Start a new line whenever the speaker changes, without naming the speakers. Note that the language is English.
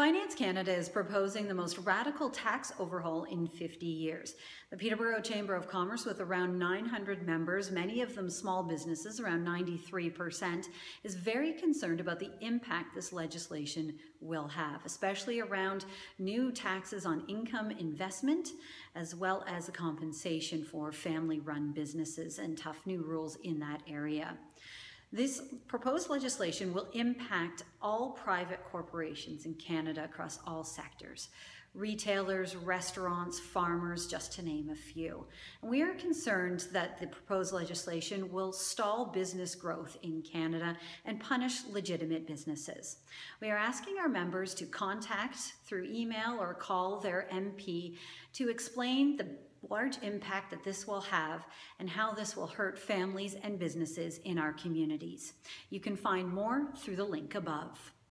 Finance Canada is proposing the most radical tax overhaul in 50 years. The Peterborough Chamber of Commerce, with around 900 members, many of them small businesses, around 93%, is very concerned about the impact this legislation will have, especially around new taxes on income investment, as well as the compensation for family run businesses and tough new rules in that area. This proposed legislation will impact all private corporations in Canada across all sectors retailers, restaurants, farmers, just to name a few. We are concerned that the proposed legislation will stall business growth in Canada and punish legitimate businesses. We are asking our members to contact through email or call their MP to explain the large impact that this will have and how this will hurt families and businesses in our communities. You can find more through the link above.